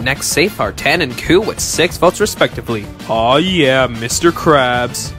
Next safe are Tan and Koo with 6 votes respectively. Aw yeah, Mr. Krabs.